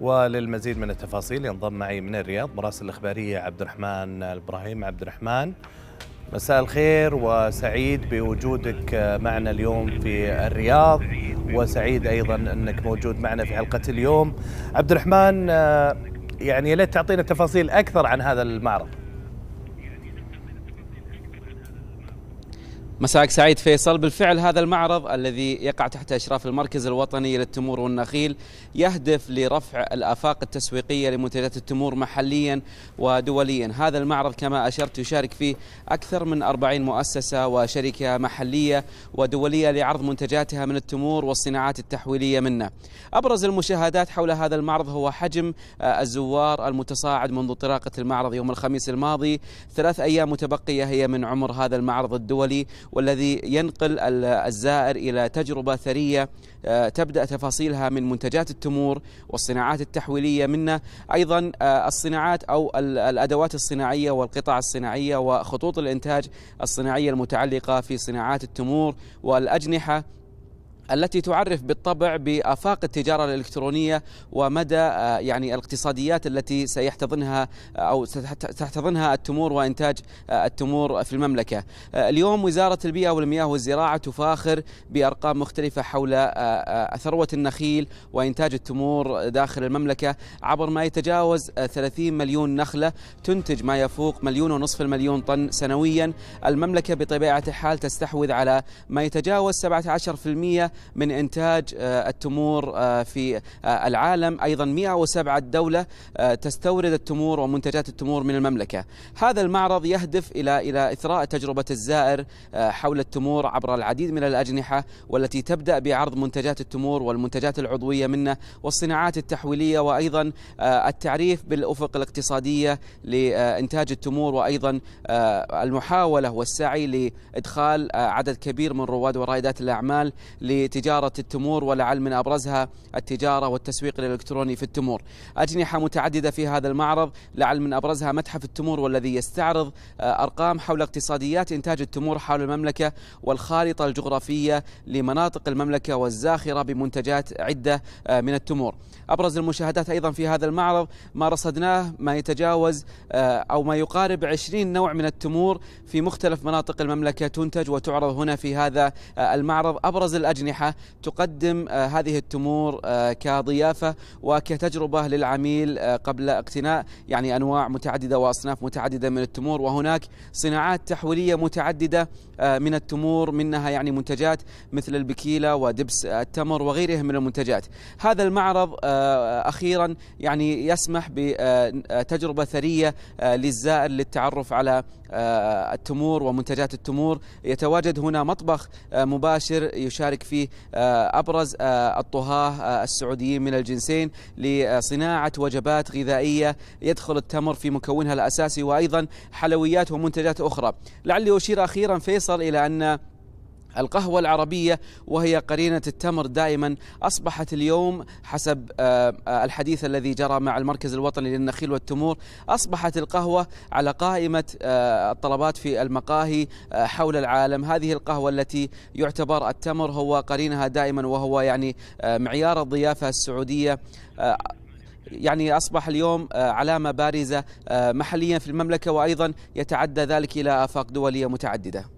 وللمزيد من التفاصيل ينضم معي من الرياض مراسل الإخبارية عبد الرحمن الإبراهيم عبد الرحمن مساء الخير وسعيد بوجودك معنا اليوم في الرياض وسعيد أيضا أنك موجود معنا في حلقة اليوم. عبد الرحمن يعني ليت تعطينا تفاصيل أكثر عن هذا المعرض. مساك سعيد فيصل. بالفعل هذا المعرض الذي يقع تحت إشراف المركز الوطني للتمور والنخيل يهدف لرفع الآفاق التسويقية لمنتجات التمور محليا ودوليا. هذا المعرض كما أشرت يشارك فيه أكثر من 40 مؤسسة وشركة محلية ودولية لعرض منتجاتها من التمور والصناعات التحويلية منه. أبرز المشاهدات حول هذا المعرض هو حجم الزوار المتصاعد منذ طلاقة المعرض يوم الخميس الماضي. ثلاث أيام متبقية هي من عمر هذا المعرض الدولي والذي ينقل الزائر إلى تجربة ثرية تبدأ تفاصيلها من منتجات التمور والصناعات التحويلية منه. أيضا الصناعات أو الأدوات الصناعية والقطع الصناعية وخطوط الإنتاج الصناعية المتعلقة في صناعات التمور والأجنحة. التي تعرف بالطبع بآفاق التجارة الإلكترونية ومدى يعني الاقتصاديات التي سيحتضنها أو ستحتضنها التمور وإنتاج التمور في المملكة. اليوم وزارة البيئة والمياه والزراعة تفاخر بأرقام مختلفة حول ثروة النخيل وإنتاج التمور داخل المملكة. عبر ما يتجاوز 30 مليون نخلة تنتج ما يفوق مليون ونصف المليون طن سنويا. المملكة بطبيعة الحال تستحوذ على ما يتجاوز 17% من إنتاج التمور في العالم. أيضا 107 دولة تستورد التمور ومنتجات التمور من المملكة. هذا المعرض يهدف إلى إلى إثراء تجربة الزائر حول التمور عبر العديد من الأجنحة والتي تبدأ بعرض منتجات التمور والمنتجات العضوية منه والصناعات التحويلية وأيضا التعريف بالأفق الاقتصادية لإنتاج التمور وأيضا المحاولة والسعي لإدخال عدد كبير من رواد ورائدات الأعمال لتجارة التمور ولعل من أبرزها التجارة والتسويق الإلكتروني في التمور. أجنحة متعددة في هذا المعرض لعل من أبرزها متحف التمور والذي يستعرض أرقام حول اقتصاديات إنتاج التمور حول المملكة والخارطة الجغرافية لمناطق المملكة والزاخرة بمنتجات عدة من التمور. أبرز المشاهدات أيضا في هذا المعرض ما رصدناه ما يتجاوز أو ما يقارب 20 نوع من التمور في مختلف مناطق المملكة تنتج وتعرض هنا في هذا المعرض. أبرز الأجنحة تقدم هذه التمور كضيافة وكتجربة للعميل قبل اقتناء يعني أنواع متعددة وأصناف متعددة من التمور وهناك صناعات تحويلية متعددة من التمور منها يعني منتجات مثل البكيلة ودبس التمر وغيرها من المنتجات. هذا المعرض أخيرا يعني يسمح بتجربة ثرية للزائر للتعرف على التمور ومنتجات التمور. يتواجد هنا مطبخ مباشر يشارك فيه أبرز الطهاة السعوديين من الجنسين لصناعة وجبات غذائية يدخل التمر في مكونها الأساسي وأيضا حلويات ومنتجات أخرى. لعلي أشير أخيرا فيصل إلى أن القهوة العربية وهي قرينة التمر دائما. أصبحت اليوم حسب الحديث الذي جرى مع المركز الوطني للنخيل والتمور أصبحت القهوة على قائمة الطلبات في المقاهي حول العالم. هذه القهوة التي يعتبر التمر هو قرينها دائما وهو يعني معيار الضيافة السعودية. يعني أصبح اليوم علامة بارزة محليا في المملكة وأيضا يتعدى ذلك إلى آفاق دولية متعددة.